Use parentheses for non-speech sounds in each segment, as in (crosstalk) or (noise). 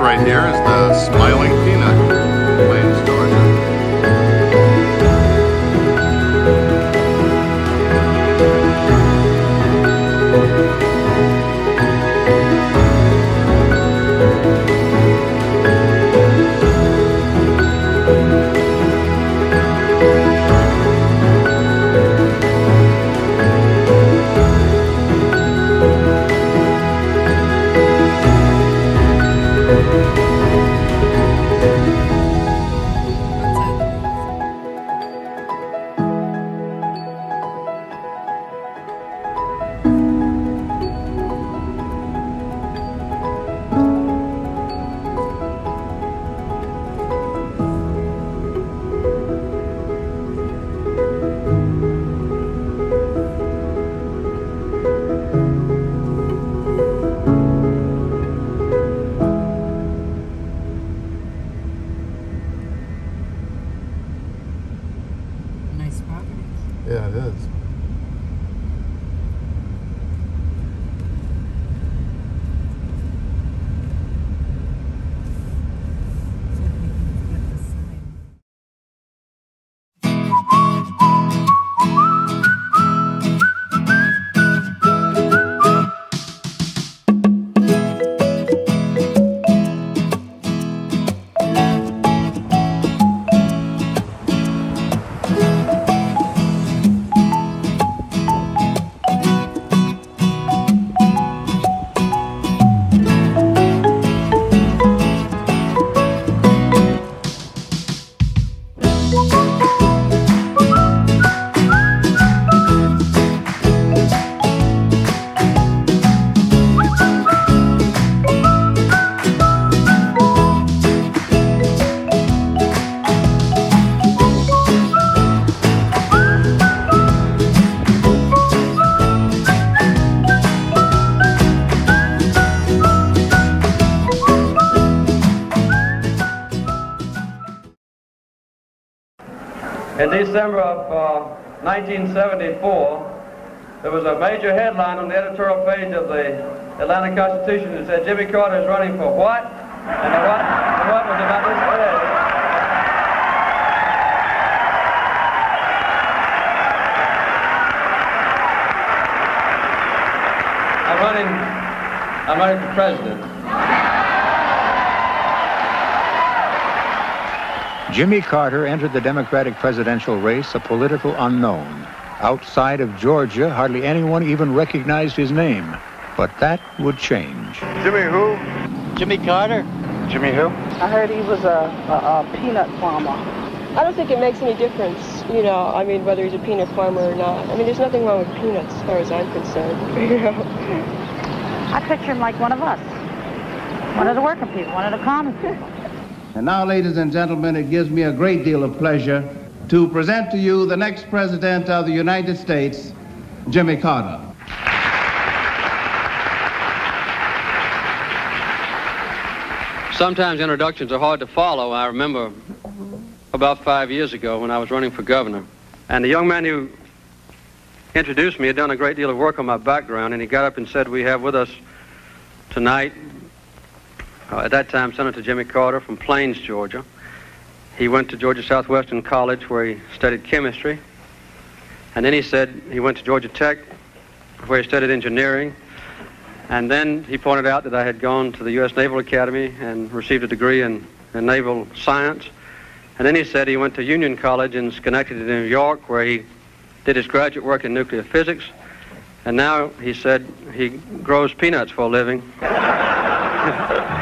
right here is the Smiling Nice December of uh, 1974, there was a major headline on the editorial page of the Atlanta Constitution that said Jimmy Carter is running for what? And the what, the what was about this. I'm running, I'm running for president. Jimmy Carter entered the Democratic presidential race a political unknown. Outside of Georgia, hardly anyone even recognized his name. But that would change. Jimmy who? Jimmy Carter. Jimmy who? I heard he was a, a, a peanut farmer. I don't think it makes any difference, you know, I mean, whether he's a peanut farmer or not. I mean, there's nothing wrong with peanuts as far as I'm concerned, (laughs) you know. I picture him like one of us. One of the working people, one of the common people. And now, ladies and gentlemen, it gives me a great deal of pleasure to present to you the next President of the United States, Jimmy Carter. Sometimes introductions are hard to follow. I remember about five years ago when I was running for governor, and the young man who introduced me had done a great deal of work on my background, and he got up and said, We have with us tonight, uh, at that time, Senator Jimmy Carter from Plains, Georgia. He went to Georgia Southwestern College where he studied chemistry, and then he said he went to Georgia Tech where he studied engineering. And then he pointed out that I had gone to the U.S. Naval Academy and received a degree in, in naval science. And then he said he went to Union College in Schenectady, New York, where he did his graduate work in nuclear physics. And now he said he grows peanuts for a living. (laughs)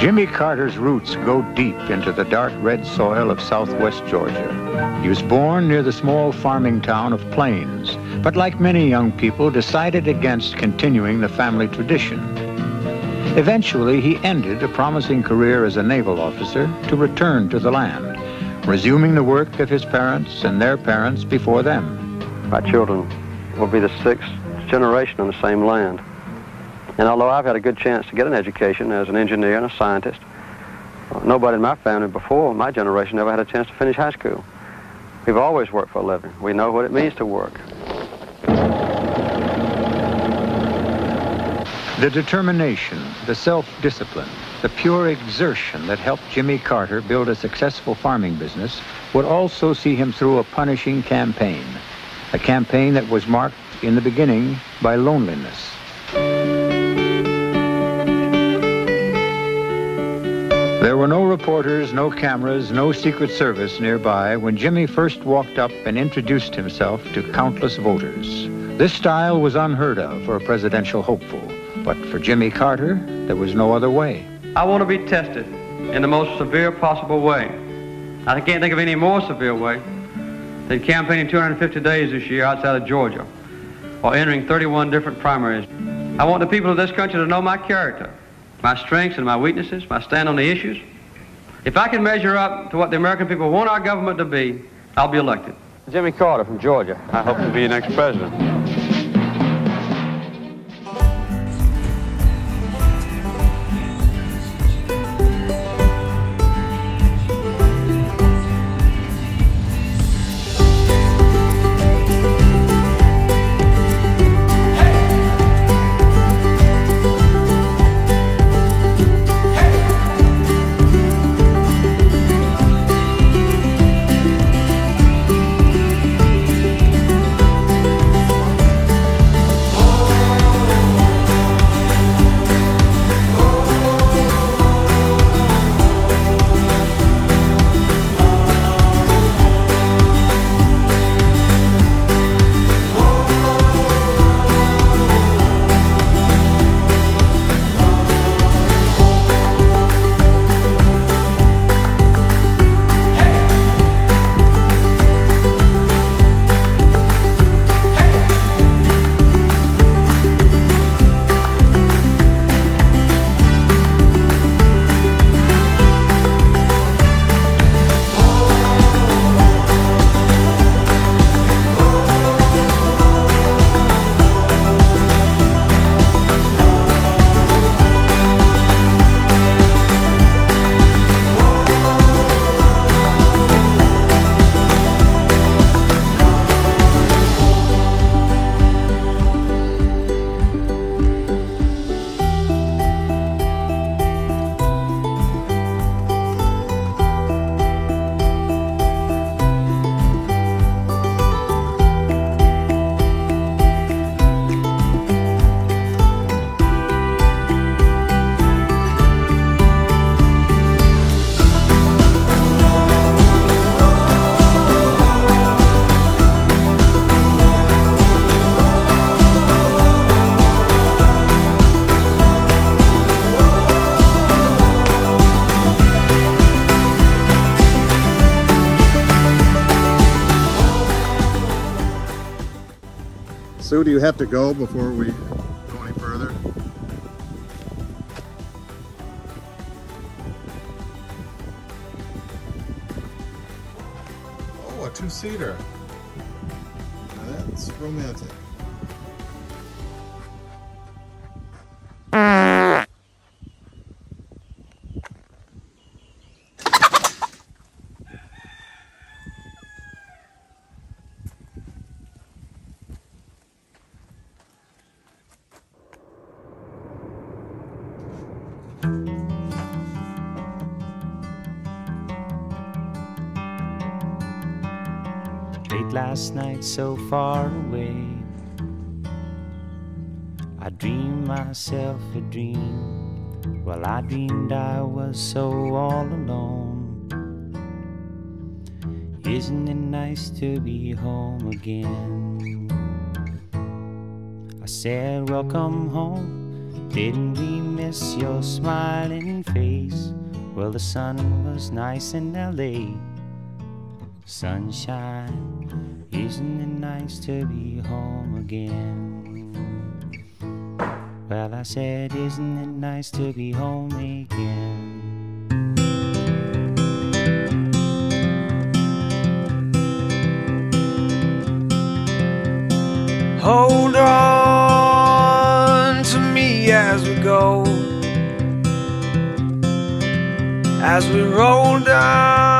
Jimmy Carter's roots go deep into the dark red soil of southwest Georgia. He was born near the small farming town of Plains, but like many young people, decided against continuing the family tradition. Eventually, he ended a promising career as a naval officer to return to the land, resuming the work of his parents and their parents before them. My children will be the sixth generation on the same land. And although I've had a good chance to get an education as an engineer and a scientist, nobody in my family before my generation ever had a chance to finish high school. We've always worked for a living. We know what it means to work. The determination, the self-discipline, the pure exertion that helped Jimmy Carter build a successful farming business would also see him through a punishing campaign, a campaign that was marked in the beginning by loneliness. No reporters, no cameras, no Secret Service nearby when Jimmy first walked up and introduced himself to countless voters. This style was unheard of for a presidential hopeful, but for Jimmy Carter, there was no other way. I want to be tested in the most severe possible way. I can't think of any more severe way than campaigning 250 days this year outside of Georgia or entering 31 different primaries. I want the people of this country to know my character, my strengths and my weaknesses, my stand on the issues. If I can measure up to what the American people want our government to be, I'll be elected. Jimmy Carter from Georgia. I hope to be your next president. Do you have to go before we go any further? Oh, a two-seater. That's romantic. Late last night, so far away. I dreamed myself a dream. Well, I dreamed I was so all alone. Isn't it nice to be home again? I said, Welcome home. Didn't we miss your smiling face? Well, the sun was nice in LA sunshine. Isn't it nice to be home again? Well, I said, isn't it nice to be home again? Hold on to me as we go, as we roll down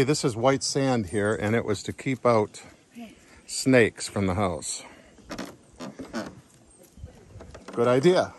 Okay, this is white sand here, and it was to keep out snakes from the house. Good idea.